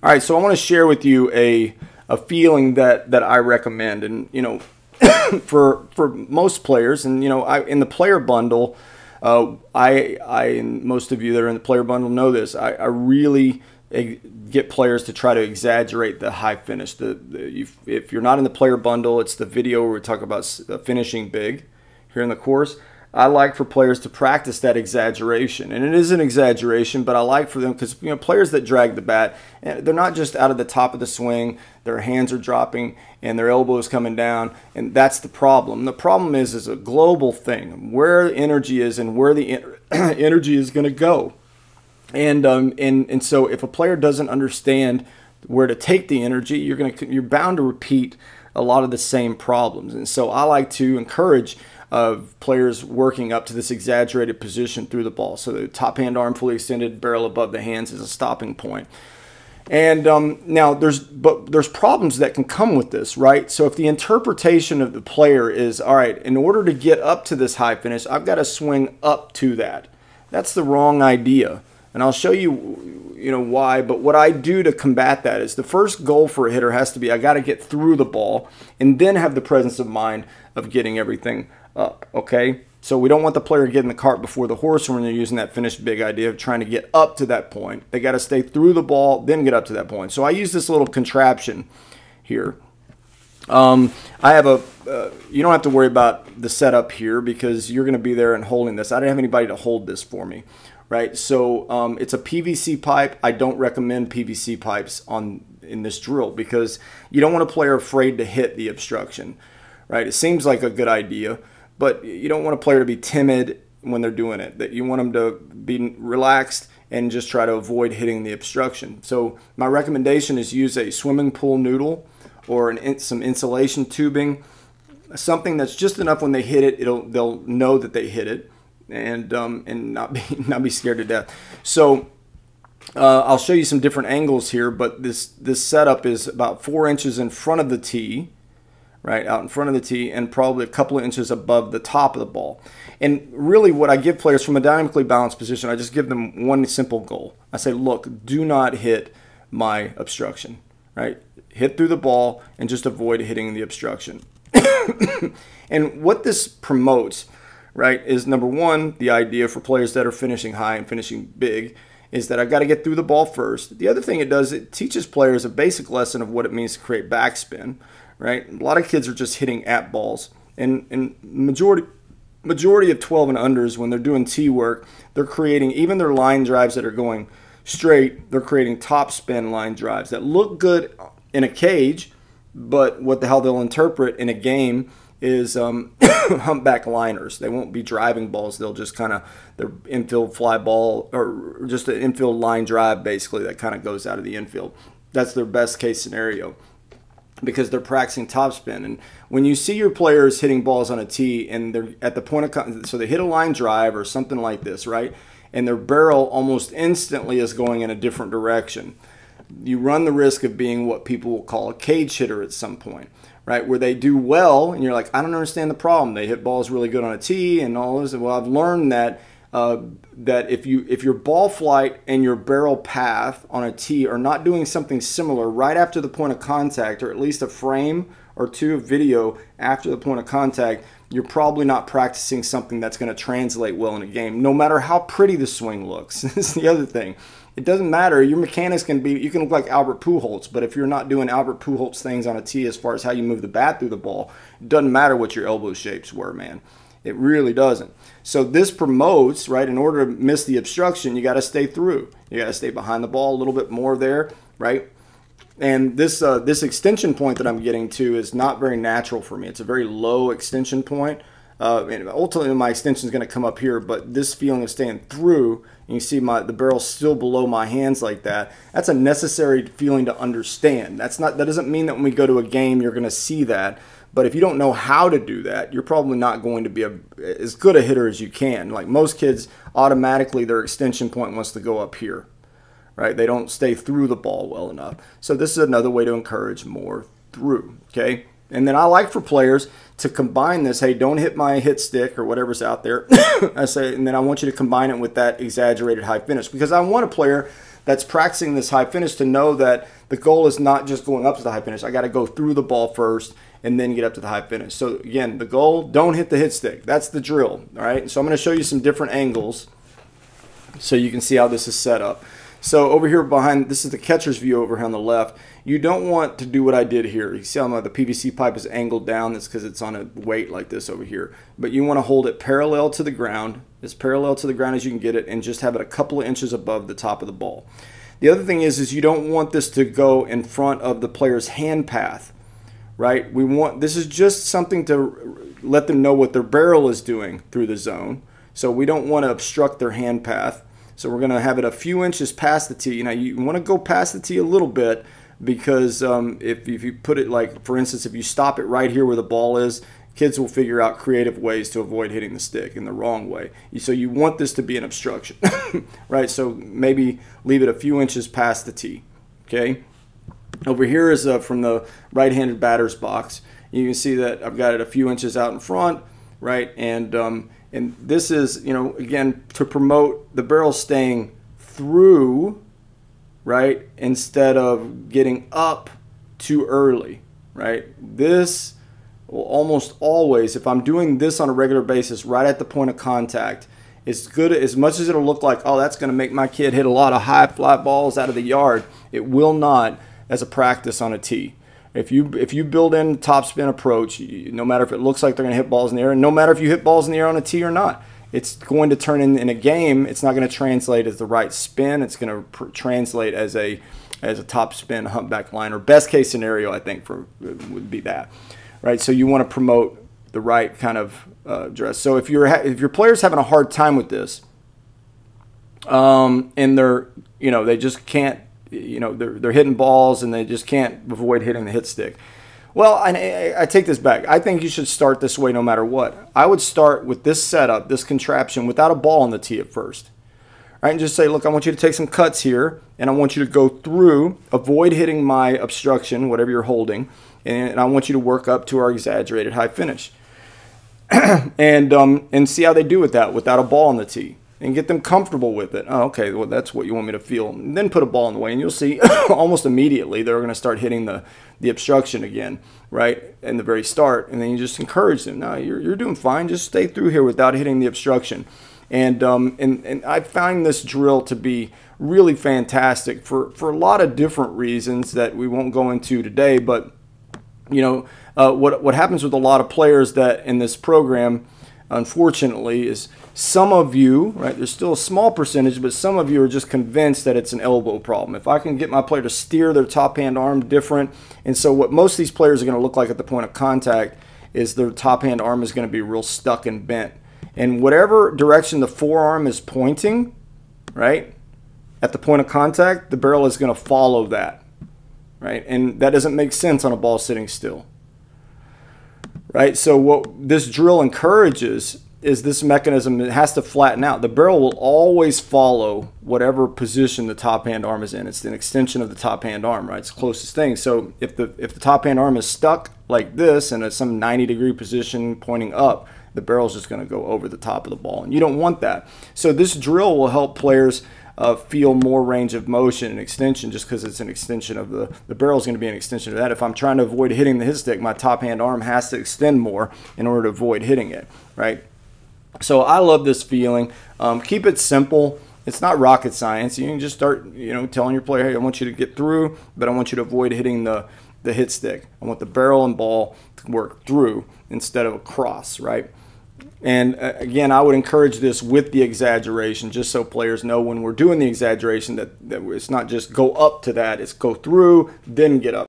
All right, so I want to share with you a a feeling that that I recommend, and you know, for for most players, and you know, I in the player bundle, uh, I I and most of you that are in the player bundle know this. I, I really get players to try to exaggerate the high finish. The, the if you're not in the player bundle, it's the video where we talk about finishing big here in the course. I like for players to practice that exaggeration, and it is an exaggeration, but I like for them because you know players that drag the bat, eh, they're not just out of the top of the swing. Their hands are dropping and their elbow is coming down, and that's the problem. The problem is is a global thing where the energy is and where the energy is going to go, and um, and and so if a player doesn't understand where to take the energy, you're going to you're bound to repeat a lot of the same problems, and so I like to encourage of players working up to this exaggerated position through the ball. So the top hand arm fully extended, barrel above the hands is a stopping point. And um, now there's but there's problems that can come with this, right? So if the interpretation of the player is all right, in order to get up to this high finish, I've got to swing up to that. That's the wrong idea. And I'll show you you know why, but what I do to combat that is the first goal for a hitter has to be I got to get through the ball and then have the presence of mind of getting everything up, okay? So we don't want the player getting the cart before the horse when they're using that finished big idea of trying to get up to that point. They got to stay through the ball, then get up to that point. So I use this little contraption here. Um, I have a, uh, you don't have to worry about the setup here because you're going to be there and holding this. I didn't have anybody to hold this for me, right? So um, it's a PVC pipe. I don't recommend PVC pipes on in this drill because you don't want a player afraid to hit the obstruction, right? It seems like a good idea but you don't want a player to be timid when they're doing it. That you want them to be relaxed and just try to avoid hitting the obstruction. So my recommendation is use a swimming pool noodle or an, some insulation tubing, something that's just enough when they hit it, it'll they'll know that they hit it, and um, and not be not be scared to death. So. Uh, I'll show you some different angles here, but this this setup is about four inches in front of the tee, right out in front of the tee and probably a couple of inches above the top of the ball. And really, what I give players from a dynamically balanced position, I just give them one simple goal. I say, look, do not hit my obstruction, right? Hit through the ball and just avoid hitting the obstruction. and what this promotes, right, is number one, the idea for players that are finishing high and finishing big is that I've got to get through the ball first. The other thing it does, it teaches players a basic lesson of what it means to create backspin, right? A lot of kids are just hitting at balls, and and majority majority of 12 and unders when they're doing tee work, they're creating even their line drives that are going straight. They're creating top spin line drives that look good in a cage, but what the hell they'll interpret in a game is um, humpback liners. They won't be driving balls. They'll just kind of their infield fly ball or just an infield line drive basically that kind of goes out of the infield. That's their best case scenario because they're practicing topspin. And when you see your players hitting balls on a tee and they're at the point of so they hit a line drive or something like this, right? And their barrel almost instantly is going in a different direction. You run the risk of being what people will call a cage hitter at some point, right? Where they do well and you're like, I don't understand the problem. They hit balls really good on a tee and all this. Well, I've learned that uh, that if you if your ball flight and your barrel path on a tee are not doing something similar right after the point of contact, or at least a frame or two of video after the point of contact, you're probably not practicing something that's going to translate well in a game. No matter how pretty the swing looks, this is the other thing. It doesn't matter. Your mechanics can be, you can look like Albert Pujols, but if you're not doing Albert Pujols things on a tee as far as how you move the bat through the ball, it doesn't matter what your elbow shapes were, man. It really doesn't. So this promotes, right, in order to miss the obstruction, you got to stay through. You got to stay behind the ball a little bit more there, right? And this uh, this extension point that I'm getting to is not very natural for me. It's a very low extension point. Uh, and ultimately, my extension is going to come up here, but this feeling of staying through, you see my the barrel still below my hands like that. That's a necessary feeling to understand. That's not that doesn't mean that when we go to a game, you're going to see that. But if you don't know how to do that, you're probably not going to be a, as good a hitter as you can. Like most kids, automatically their extension point wants to go up here, right? They don't stay through the ball well enough. So this is another way to encourage more through, okay? And then I like for players to combine this. Hey, don't hit my hit stick or whatever's out there. I say, and then I want you to combine it with that exaggerated high finish because I want a player that's practicing this high finish to know that the goal is not just going up to the high finish. I got to go through the ball first and then get up to the high finish. So again, the goal, don't hit the hit stick. That's the drill, all right? So I'm going to show you some different angles so you can see how this is set up. So over here behind, this is the catcher's view over here on the left. You don't want to do what I did here. You see how the PVC pipe is angled down? That's because it's on a weight like this over here. But you want to hold it parallel to the ground, as parallel to the ground as you can get it, and just have it a couple of inches above the top of the ball. The other thing is, is you don't want this to go in front of the player's hand path, right? We want, this is just something to let them know what their barrel is doing through the zone. So we don't want to obstruct their hand path. So we're going to have it a few inches past the tee. Now you want to go past the tee a little bit because um, if, if you put it like, for instance, if you stop it right here where the ball is, kids will figure out creative ways to avoid hitting the stick in the wrong way. So you want this to be an obstruction, right? So maybe leave it a few inches past the tee, okay? Over here is uh, from the right-handed batter's box. You can see that I've got it a few inches out in front, right? And um, and this is, you know, again, to promote the barrel staying through, right, instead of getting up too early, right? This almost always, if I'm doing this on a regular basis, right at the point of contact, it's good as much as it'll look like, oh, that's going to make my kid hit a lot of high fly balls out of the yard. It will not as a practice on a tee. If you if you build in top spin approach, no matter if it looks like they're going to hit balls in the air, and no matter if you hit balls in the air on a tee or not, it's going to turn in in a game. It's not going to translate as the right spin. It's going to translate as a as a top spin humpback line or best case scenario. I think for would be that, right? So you want to promote the right kind of uh, dress. So if you're if your player's having a hard time with this, um, and they're you know they just can't you know they're, they're hitting balls and they just can't avoid hitting the hit stick. Well, I, I, take this back. I think you should start this way no matter what. I would start with this setup, this contraption, without a ball on the tee at first. Right, and just say, look, I want you to take some cuts here, and I want you to go through, avoid hitting my obstruction, whatever you're holding, and I want you to work up to our exaggerated high finish. and um, and see how they do with that without a ball on the tee and get them comfortable with it. Oh, okay, well, that's what you want me to feel. And then put a ball in the way, and you'll see almost immediately they're going to start hitting the, the obstruction again, right, in the very start. And then you just encourage them. No, you're, you're doing fine. Just stay through here without hitting the obstruction. And, um, and, and I find this drill to be really fantastic for, for a lot of different reasons that we won't go into today. But, you know, uh, what, what happens with a lot of players that in this program – unfortunately, is some of you, right, there's still a small percentage, but some of you are just convinced that it's an elbow problem. If I can get my player to steer their top hand arm different, and so what most of these players are going to look like at the point of contact is their top hand arm is going to be real stuck and bent. And whatever direction the forearm is pointing, right, at the point of contact, the barrel is going to follow that, right? And that doesn't make sense on a ball sitting still right? So what this drill encourages is this mechanism it has to flatten out. The barrel will always follow whatever position the top hand arm is in. It's an extension of the top hand arm, right? It's the closest thing. So if the if the top hand arm is stuck like this in a, some 90 degree position pointing up, the barrel is just going to go over the top of the ball, and you don't want that. So this drill will help players uh, feel more range of motion and extension just because it's an extension of the, the barrel is going to be an extension of that. If I'm trying to avoid hitting the hit stick, my top hand arm has to extend more in order to avoid hitting it, right? So I love this feeling. Um, keep it simple. It's not rocket science. You can just start, you know, telling your player, hey, I want you to get through, but I want you to avoid hitting the, the hit stick. I want the barrel and ball to work through instead of across, right? And uh, again, I would encourage this with the exaggeration, just so players know when we're doing the exaggeration that, that it's not just go up to that, it's go through, then get up.